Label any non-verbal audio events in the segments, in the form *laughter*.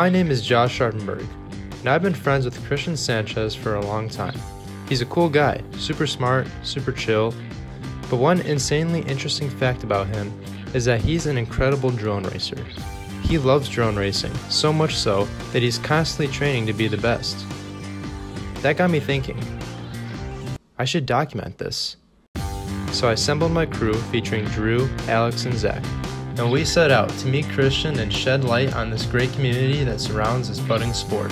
My name is Josh Scharpenberg, and I've been friends with Christian Sanchez for a long time. He's a cool guy, super smart, super chill, but one insanely interesting fact about him is that he's an incredible drone racer. He loves drone racing, so much so that he's constantly training to be the best. That got me thinking I should document this. So I assembled my crew featuring Drew, Alex, and Zach and we set out to meet Christian and shed light on this great community that surrounds this budding sport.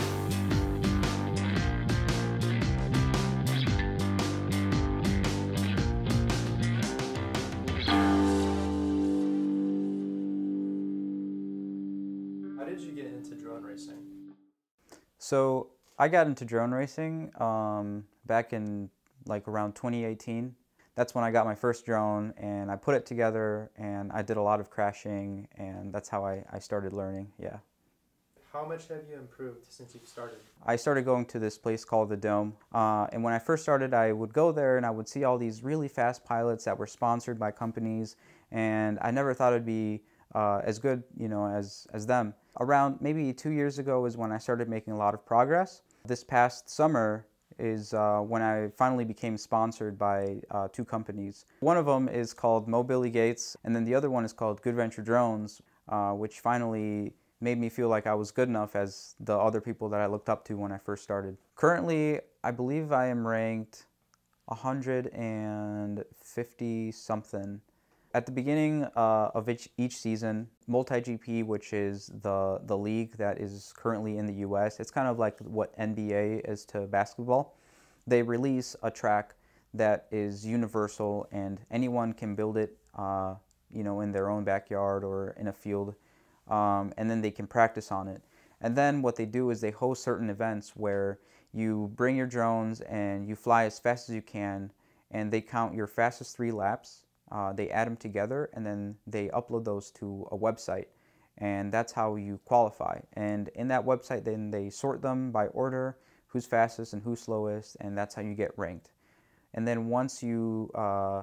How did you get into drone racing? So I got into drone racing um, back in like around 2018 that's when I got my first drone and I put it together and I did a lot of crashing and that's how I, I started learning, yeah. How much have you improved since you started? I started going to this place called the Dome. Uh, and when I first started, I would go there and I would see all these really fast pilots that were sponsored by companies. And I never thought it'd be uh, as good, you know, as, as them. Around maybe two years ago is when I started making a lot of progress. This past summer, is uh, when I finally became sponsored by uh, two companies. One of them is called Mobility Gates, and then the other one is called Good Venture Drones, uh, which finally made me feel like I was good enough as the other people that I looked up to when I first started. Currently, I believe I am ranked 150 something at the beginning uh, of each, each season, MultiGP, which is the, the league that is currently in the US, it's kind of like what NBA is to basketball. They release a track that is universal and anyone can build it, uh, you know, in their own backyard or in a field, um, and then they can practice on it. And then what they do is they host certain events where you bring your drones and you fly as fast as you can, and they count your fastest three laps uh, they add them together and then they upload those to a website. And that's how you qualify. And in that website then they sort them by order who's fastest and who's slowest and that's how you get ranked. And then once you uh,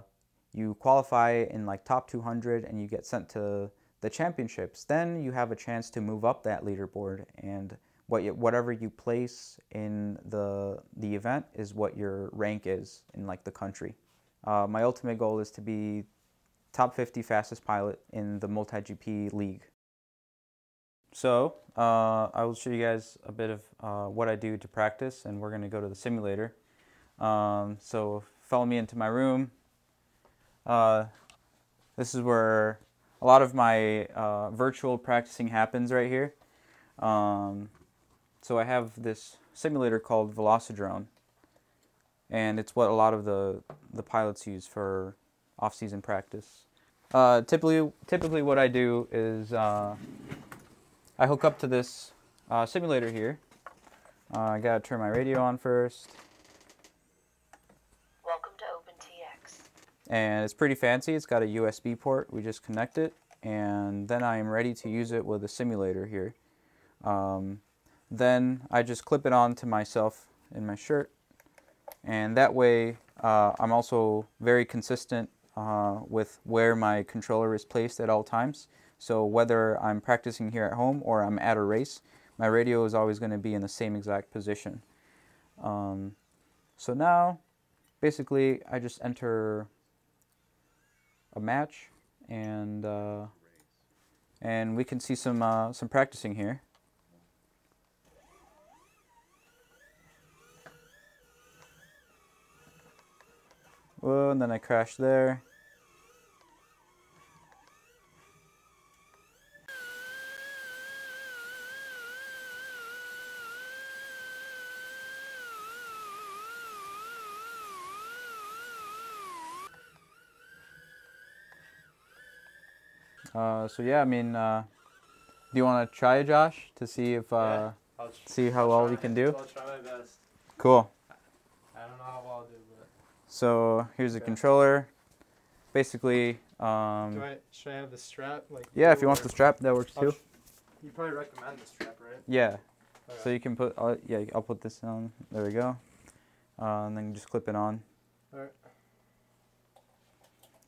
you qualify in like top 200 and you get sent to the championships then you have a chance to move up that leaderboard. And what you, whatever you place in the the event is what your rank is in like the country uh, my ultimate goal is to be top 50 fastest pilot in the multi-GP league. So uh, I will show you guys a bit of uh, what I do to practice and we're going to go to the simulator. Um, so follow me into my room. Uh, this is where a lot of my uh, virtual practicing happens right here. Um, so I have this simulator called Velocidrone and it's what a lot of the, the pilots use for off-season practice. Uh, typically, typically what I do is uh, I hook up to this uh, simulator here. Uh, I gotta turn my radio on first. Welcome to OpenTX. And it's pretty fancy. It's got a USB port. We just connect it, and then I am ready to use it with a simulator here. Um, then I just clip it on to myself in my shirt and that way uh, I'm also very consistent uh, with where my controller is placed at all times. So whether I'm practicing here at home or I'm at a race, my radio is always going to be in the same exact position. Um, so now, basically, I just enter a match, and uh, and we can see some uh, some practicing here. Whoa, and then I crashed there. Uh, so yeah, I mean, uh, do you want to try Josh, to see if uh, Yeah, see how well we can do? I'll try my best. Cool. I don't know how well I'll do. So here's the controller. Basically, um, I, should I have the strap? Like yeah, if you want the strap, that works too. You probably recommend the strap, right? Yeah. Okay. So you can put, uh, yeah, I'll put this on. There we go. Uh, and then just clip it on. Alright.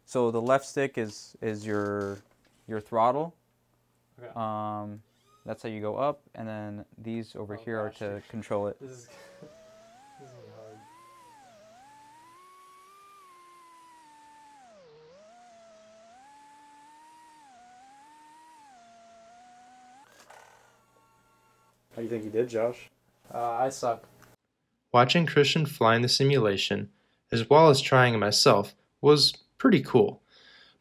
So the left stick is is your your throttle. Okay. Um, That's how you go up, and then these over Oh, here are to control it. This is *laughs* you think you did, Josh? Uh, I suck. Watching Christian fly in the simulation, as well as trying it myself, was pretty cool.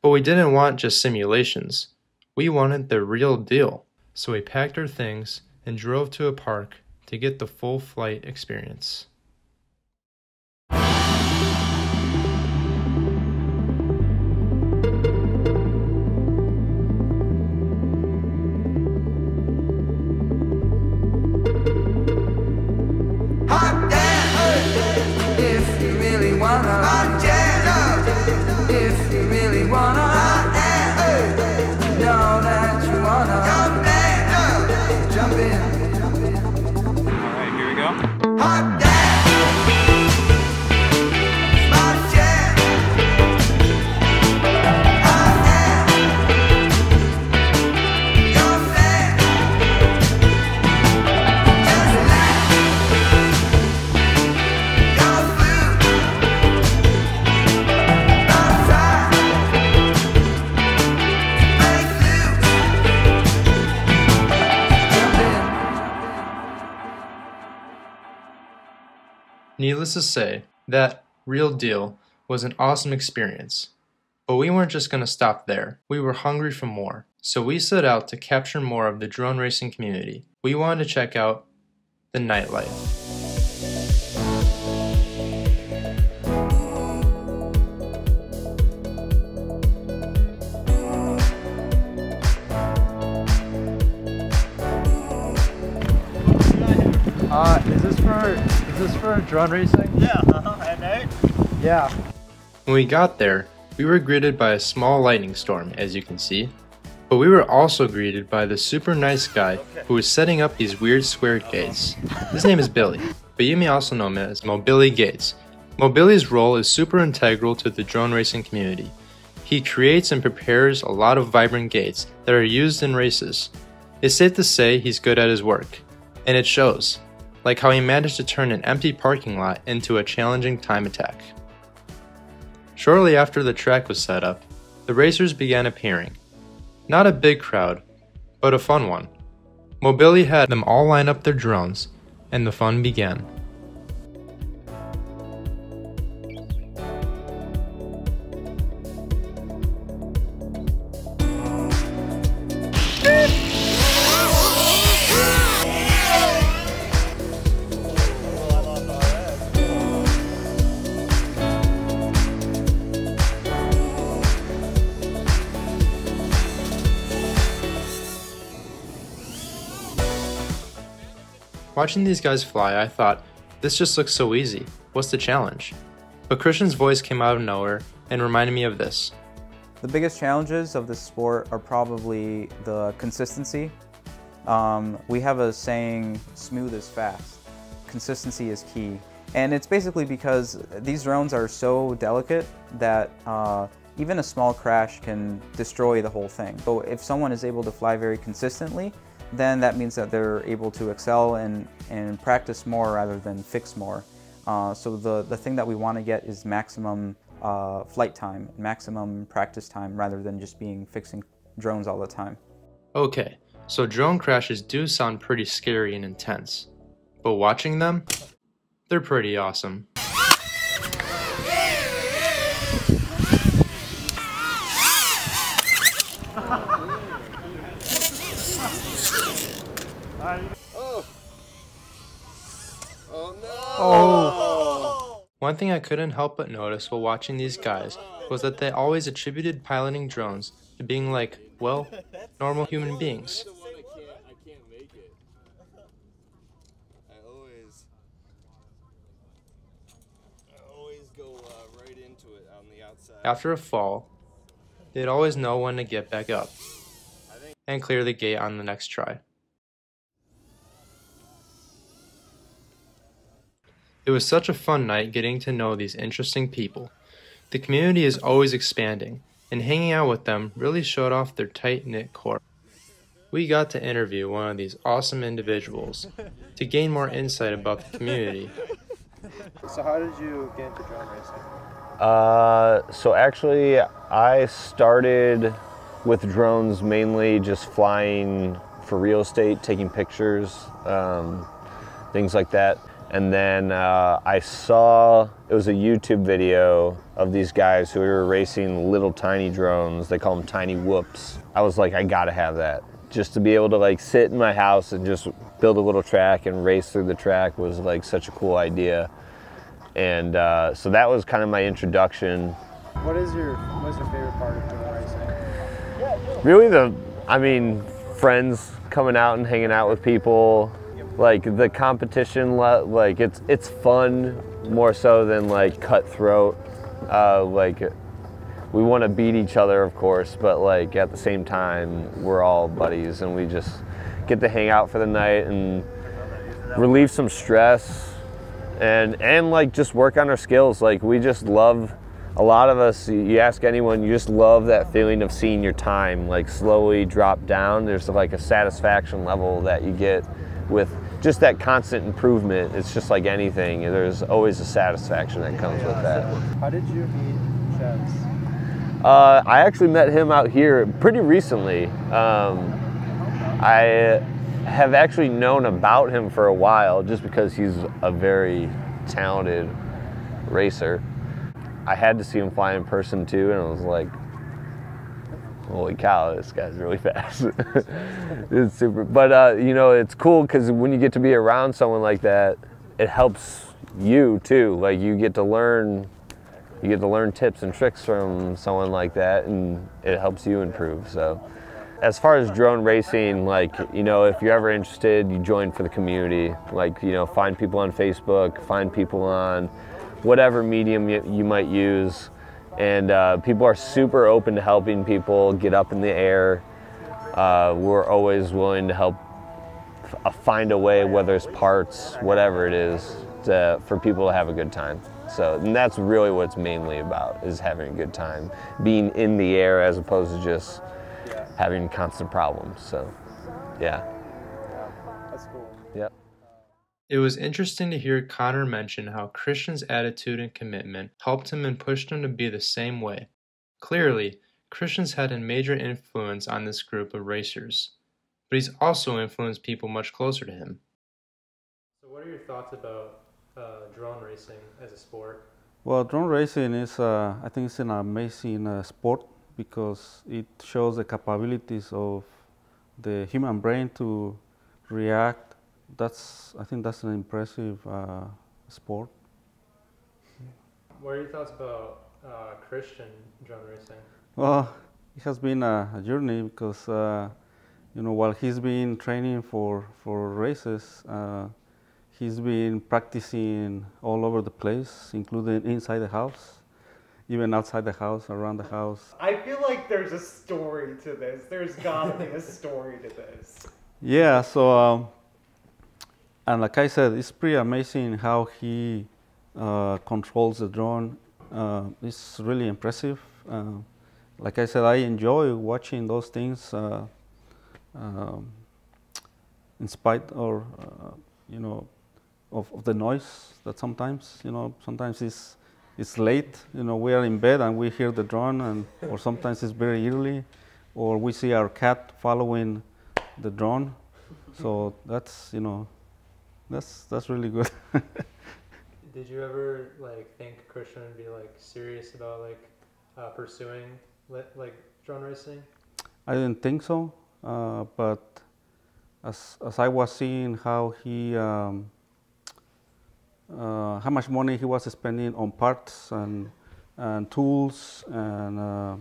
But we didn't want just simulations. We wanted the real deal. So we packed our things and drove to a park to get the full flight experience. Needless to say, that real deal was an awesome experience. But we weren't just going to stop there. We were hungry for more. So we set out to capture more of the drone racing community. We wanted to check out the nightlife. Uh, is this for is this for drone racing? Yeah, uh-huh, at night. Yeah. When we got there, we were greeted by a small lightning storm, as you can see. But we were also greeted by the super nice guy who was setting up these weird square gates. His name is Billy, but you may also know him as Mobility Gates. Mobility's role is super integral to the drone racing community. He creates and prepares a lot of vibrant gates that are used in races. It's safe to say he's good at his work, and it shows, like how he managed to turn an empty parking lot into a challenging time attack. Shortly after the track was set up, the racers began appearing. Not a big crowd, but a fun one. Mobili had them all line up their drones, and the fun began. Watching these guys fly, I thought, this just looks so easy. What's the challenge? But Christian's voice came out of nowhere and reminded me of this. The biggest challenges of this sport are probably the consistency. Um, we have a saying, smooth is fast. Consistency is key. And it's basically because these drones are so delicate that uh, even a small crash can destroy the whole thing. So if someone is able to fly very consistently, then that means that they're able to excel and, and practice more rather than fix more. Uh, so the, the thing that we want to get is maximum uh, flight time, maximum practice time, rather than just being fixing drones all the time. Okay, so drone crashes do sound pretty scary and intense. But watching them, they're pretty awesome. One thing I couldn't help but notice while watching these guys was that they always attributed piloting drones to being like, well, normal human beings. the one I can't, I can't make it. I always, I always go uh, right into it on the outside. After a fall, they'd always know when to get back up and clear the gate on the next try. It was such a fun night getting to know these interesting people. The community is always expanding, and hanging out with them really showed off their tight knit core. We we got to interview one of these awesome individuals to gain more insight about the community. *laughs* So how did you get into drone racing? Uh, so actually, I started with drones mainly just flying for real estate, taking pictures, um, things like that. And then uh, I saw it was a YouTube video of these guys who were racing little tiny drones. They call them tiny whoops. I was like, I gotta have that. Just to be able to like sit in my house and just build a little track and race through the track was like such a cool idea. And uh, so that was kind of my introduction What is your what's your favorite part of drone racing? really the i mean friends coming out and hanging out with people like the competition like it's it's fun more so than like cutthroat. Uh, like we want to beat each other of course but like at the same time we're all buddies and we just get to hang out for the night and relieve some stress and and like just work on our skills. Like we just love a lot of us you ask anyone you just love that feeling of seeing your time like slowly drop down. There's like a satisfaction level that you get with just that constant improvement it's just like anything there's always a satisfaction that comes with that How did you meet Chance? uh, I actually met him out here pretty recently. Um, I have actually known about him for a while just because he's a very talented racer. I had to see him fly in person too, and I was like, holy cow, this guy's really *laughs* fast. it's super. But, uh, you know, it's cool because when you get to be around someone like that, it helps you too. Like, you get to learn you get to learn tips and tricks from someone like that and it helps you improve so as far as drone racing like you know if you're ever interested you join for the community like you know find people on facebook find people on whatever medium you, you might use and uh, people are super open to helping people get up in the air. Uh, we're always willing to help f- find a way whether it's parts whatever it is to, for people to have a good time. So and that's really what it's mainly about is having a good time being in the air as opposed to just having constant problems. So yeah It was interesting to hear Connor mention how Christian's attitude and commitment helped him and pushed him to be the same way. Clearly, Christian's had a major influence on this group of racers, but he's also influenced people much closer to him. So, what are your thoughts about uh, drone racing as a sport? Well, drone racing is, uh, I think, it's an amazing uh, sport because it shows the capabilities of the human brain to react. That's, I think, that's an impressive uh, sport. What are your thoughts about uh, Christian drone racing? Well, it has been a, a journey because, uh, you know, while he's been training for for races, uh, he's been practicing all over the place, including inside the house, even outside the house, around the house. I feel like there's a story to this. There's gotta be a story to this. Yeah, so um, and like I said, it's pretty amazing how he uh, controls the drone. Uh, it's really impressive. Uh, like I said, I enjoy watching those things. Uh, um, in spite or uh, you know of, of the noise that sometimes you know sometimes it's it's late you know we are in bed and we hear the drone and or sometimes it's very early or we see our cat following the drone so that's you know that's that's really good *laughs* Did you ever like think Christian would be like serious about like uh, pursuing li- like drone racing? I didn't think so, uh, but as as I was seeing how he um, uh, how much money he was spending on parts and and tools and uh,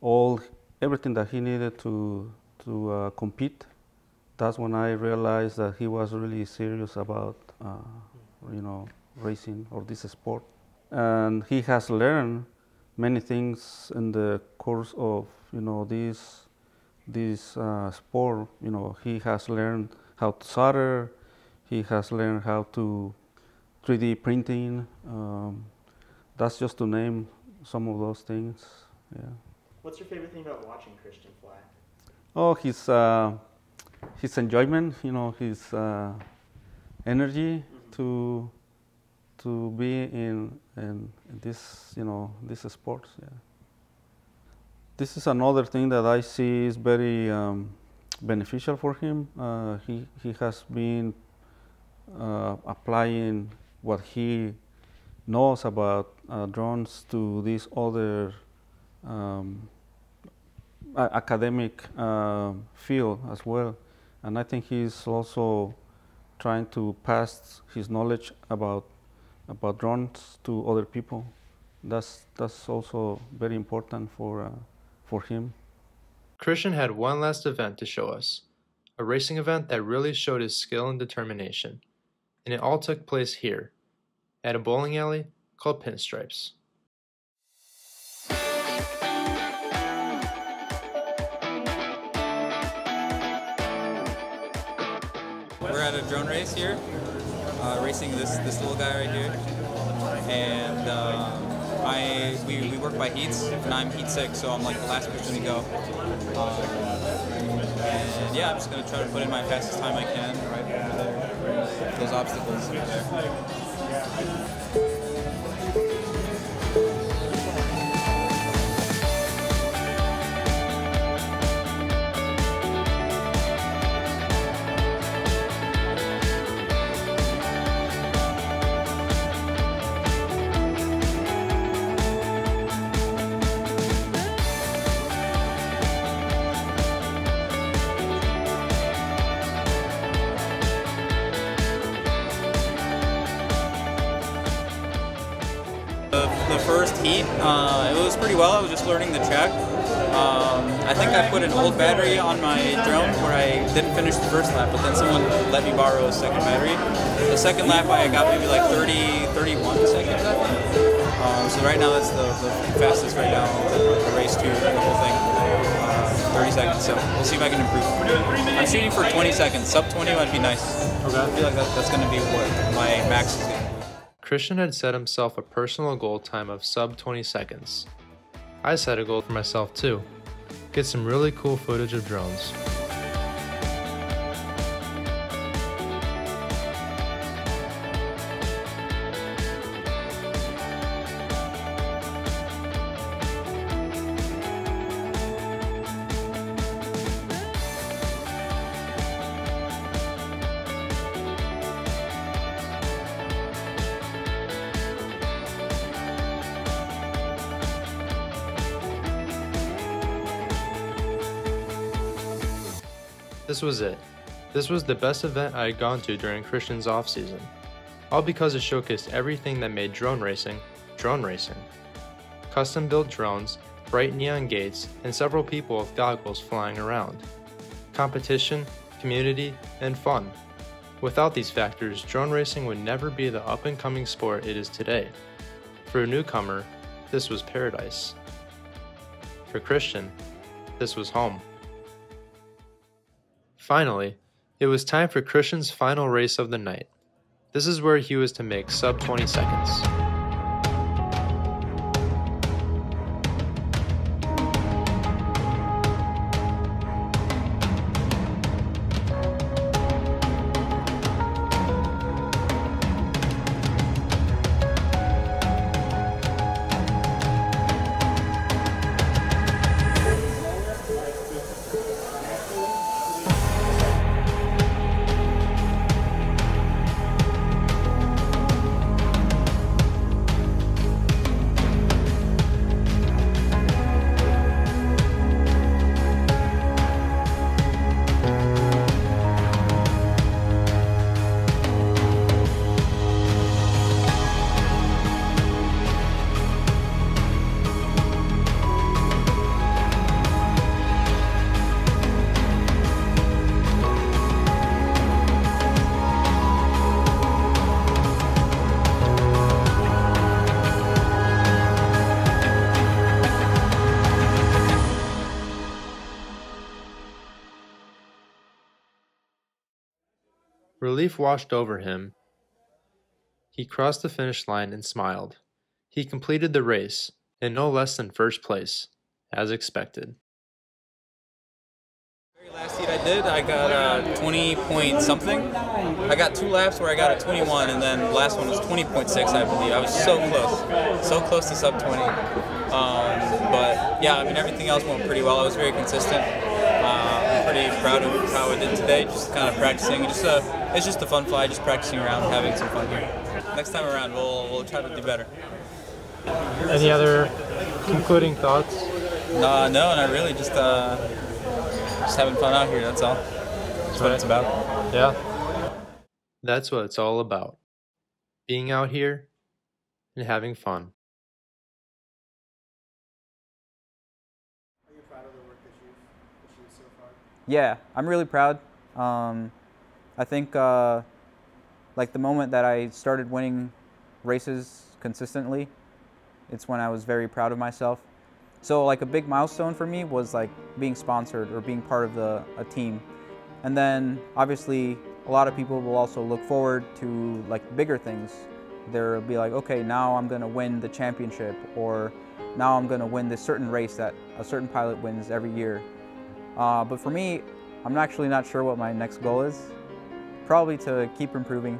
all everything that he needed to to uh, compete, that's when I realized that he was really serious about uh, you know racing or this sport, and he has learned many things in the course of you know this this uh, sport. You know, he has learned how to solder. He has learned how to 3D printing. Um, that's just to name some of those things. Yeah. What's your favorite thing about watching Christian fly? Oh, he's uh, his enjoyment, you know, his uh, energy to to be in, in this, you know, this sports. Yeah. This is another thing that I see is very um, beneficial for him. Uh, he he has been uh, applying what he knows about uh, drones to this other um, academic uh, field as well. And I think he's also trying to pass his knowledge about about drones to other people. That's that's also very important for uh, for him. Christian had one last event to show us a racing event that really showed his skill and determination. And it all took place here, at a bowling alley called Pinstripes. At a drone race here, uh, racing this this little guy right here, and uh, I we, we work by heats, and I'm heat six, so I'm like the last person to go. And yeah, I'm just gonna try to put in my fastest time I can right over there. Those obstacles there. Heat, uh, it was pretty well. I was just learning the track. Um, I think I put an old battery on my drone where I didn't finish the first lap, but then someone let me borrow a second battery. The second lap I got maybe like 30, 31 seconds, I think. Um, so right now that's the, the fastest right now, the, the race to the whole thing. Uh, 30 seconds, so we'll see if I can improve. I'm shooting for 20 seconds. Sub 20 might be nice. Okay. I feel like that, that's going to be what my max is going to be. Christian had set himself a personal goal time of sub 20 seconds. I set a goal for myself too get some really cool footage of drones. Was it. This was the best event I had gone to during Christian's off season. All because it showcased everything that made drone racing drone racing. Custom built drones, bright neon gates, and several people with goggles flying around. Competition, community, and fun. Without these factors, drone racing would never be the up and coming sport it is today. For a newcomer, this was paradise. For Christian, this was home. Finally, it was time for Christian's final race of the night. This is where he was to make sub 20 seconds. Relief washed over him. He crossed the finish line and smiled. He completed the race, in no less than first place, as expected. Very last heat I did. I got uh, 20 point something. I got two laps where I got a 21, and then the last one was 20.6, I believe. I was so close, so close to sub 20. Um, but yeah, I mean everything else went pretty well. I was very consistent. Pretty proud of how I did today. Just kind of practicing. Just uh, it's just a fun fly, just practicing around, having some fun here. Next time around, we'll we'll try to do better. Any other concluding thoughts? Uh, no, not really. Just uh, just having fun out here. That's all. That's what it's about. Yeah. That's what it's all about. Being out here and having fun. Are you proud of the work that you've achieved so far? Yeah, I'm really proud. Um, I think uh, like the moment that I started winning races consistently, it's when I was very proud of myself. So like a big milestone for me was like being sponsored or being part of the a team. And then obviously a lot of people will also look forward to like bigger things. They'll be like, okay, now I'm gonna win the championship or now I'm gonna win this certain race that a certain pilot wins every year. Uh, but for me, I'm actually not sure what my next goal is. Probably to keep improving,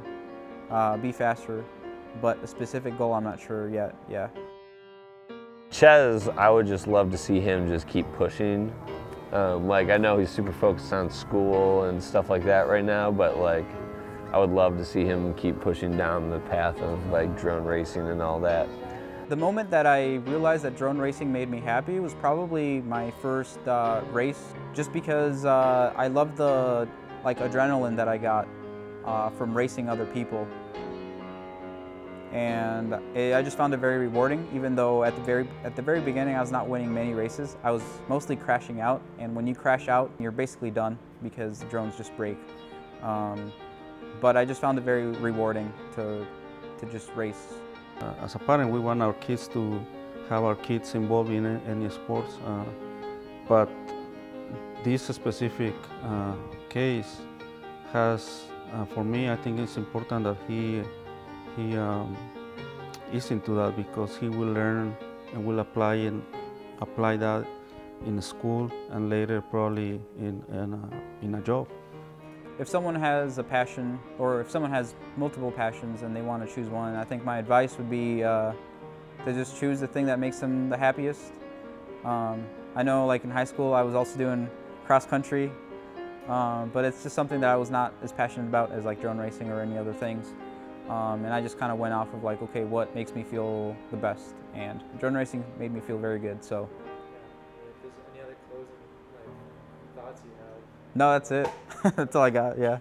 uh, be faster, but a specific goal I'm not sure yet. Yeah. Ches, I would just love to see him just keep pushing. Um, like I know he's super focused on school and stuff like that right now, but like I would love to see him keep pushing down the path of like drone racing and all that. The moment that I realized that drone racing made me happy was probably my first uh, race, just because uh, I loved the like adrenaline that I got uh, from racing other people, and it, I just found it very rewarding. Even though at the very at the very beginning I was not winning many races, I was mostly crashing out, and when you crash out, you're basically done because the drones just break. Um, but I just found it very rewarding to to just race. Uh, as a parent, we want our kids to have our kids involved in any sports, uh, but this specific uh, case has, uh, for me, I think it's important that he he um, is into that because he will learn and will apply and apply that in school and later probably in in a, in a job. If someone has a passion, or if someone has multiple passions and they want to choose one, I think my advice would be uh, to just choose the thing that makes them the happiest. Um, I know, like in high school, I was also doing cross country, um, but it's just something that I was not as passionate about as like drone racing or any other things. Um, and I just kind of went off of like, okay, what makes me feel the best? And drone racing made me feel very good. So, no, that's it. *laughs* that's all I got. Yeah.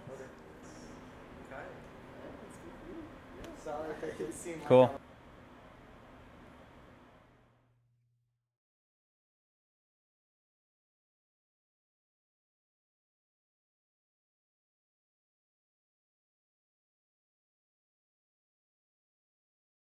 Sorry, it seemed Cool.